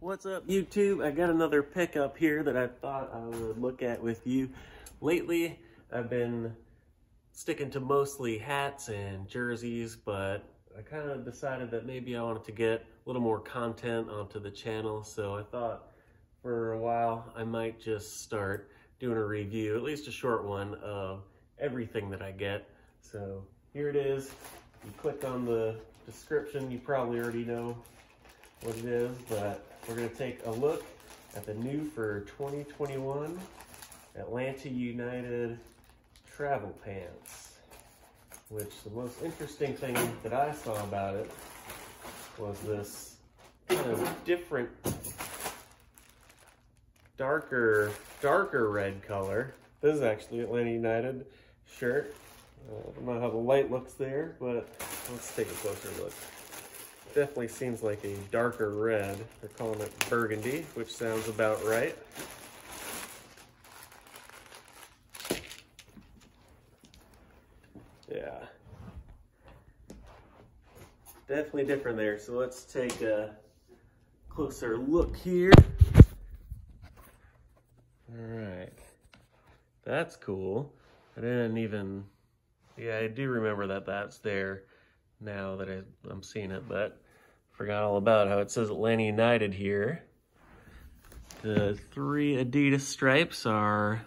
What's up YouTube? I got another pickup here that I thought I would look at with you. Lately, I've been sticking to mostly hats and jerseys, but I kind of decided that maybe I wanted to get a little more content onto the channel, so I thought for a while I might just start doing a review, at least a short one, of everything that I get. So here it is. You click on the description, you probably already know what it is, but we're going to take a look at the new for 2021 Atlanta United travel pants. Which the most interesting thing that I saw about it was this kind of different, darker, darker red color. This is actually Atlanta United shirt. Uh, I don't know how the light looks there, but let's take a closer look definitely seems like a darker red. They're calling it burgundy, which sounds about right. Yeah. Definitely different there. So let's take a closer look here. All right. That's cool. I didn't even, yeah, I do remember that that's there now that I, am seeing it, but forgot all about how it says Atlanta United here. The three Adidas stripes are,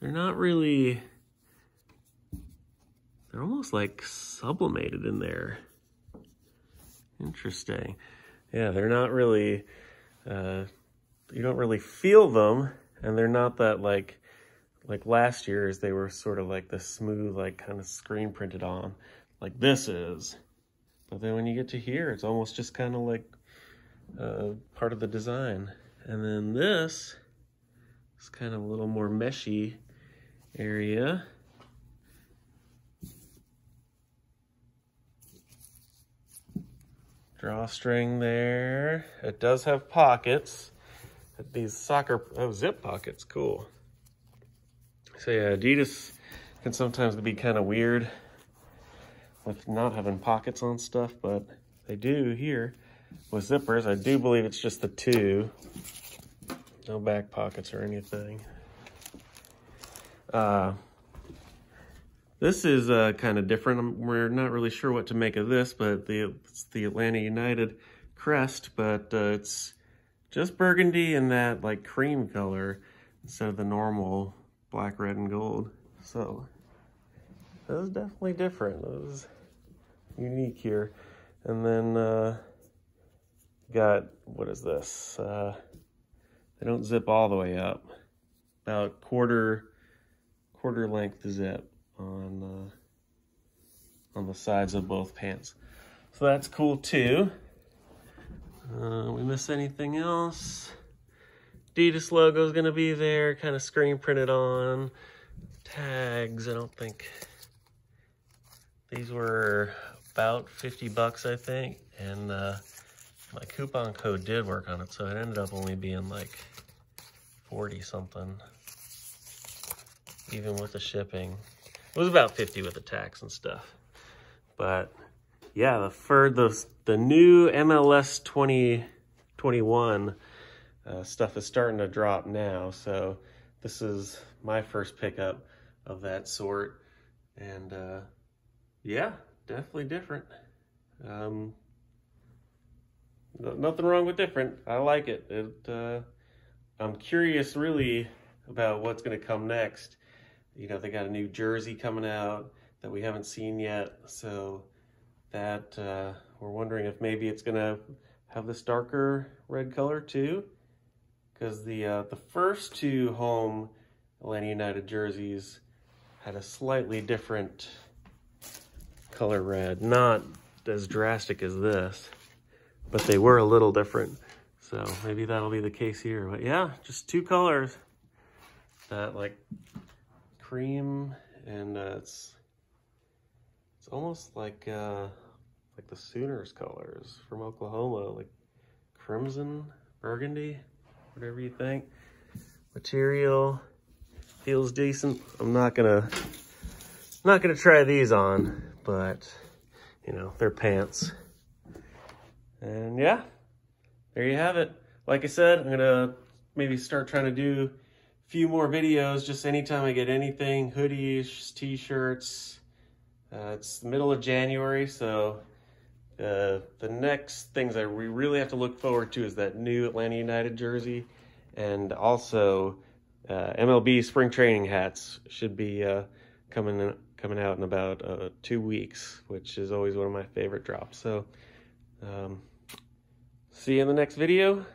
they're not really, they're almost like sublimated in there. Interesting. Yeah, they're not really, uh, you don't really feel them, and they're not that like, like last year's, they were sort of like the smooth, like kind of screen printed on like this is. But then when you get to here, it's almost just kind of like uh, part of the design. And then this is kind of a little more meshy area. Drawstring there. It does have pockets. These soccer, oh, zip pockets, cool. So yeah, Adidas can sometimes be kind of weird with not having pockets on stuff, but they do here with zippers. I do believe it's just the two. No back pockets or anything. Uh, this is uh, kind of different. We're not really sure what to make of this, but the, it's the Atlanta United crest, but uh, it's just burgundy and that like cream color instead of the normal black, red, and gold. So that was definitely different. That was unique here. And then uh, got, what is this? Uh, they don't zip all the way up. About quarter, quarter length zip on, uh, on the sides of both pants. So that's cool too. Uh, we miss anything else? Adidas logo is going to be there, kind of screen printed on. Tags, I don't think. These were about 50 bucks, I think. And uh, my coupon code did work on it, so it ended up only being like 40 something, even with the shipping. It was about 50 with the tax and stuff. But yeah, the for the the new MLS 2021 uh, stuff is starting to drop now. So this is my first pickup of that sort. And uh, yeah, definitely different. Um, nothing wrong with different. I like it. it uh, I'm curious really about what's going to come next. You know, they got a new jersey coming out that we haven't seen yet. So that uh, we're wondering if maybe it's going to have this darker red color too. Because the, uh, the first two home Atlanta United jerseys had a slightly different color red. Not as drastic as this, but they were a little different. So maybe that'll be the case here. But yeah, just two colors. That like cream and uh, it's it's almost like uh, like the Sooners colors from Oklahoma, like crimson, burgundy, whatever you think. Material feels decent. I'm not gonna not gonna try these on but you know, they're pants. And yeah, there you have it. Like I said, I'm gonna maybe start trying to do a few more videos just anytime I get anything, hoodies, t-shirts. Uh, it's the middle of January, so uh, the next things that we really have to look forward to is that new Atlanta United jersey and also uh, MLB spring training hats should be uh, coming in, coming out in about uh, two weeks, which is always one of my favorite drops. So, um, see you in the next video.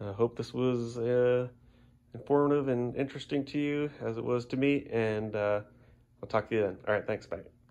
I hope this was uh, informative and interesting to you as it was to me, and uh, I'll talk to you then. All right, thanks, bye.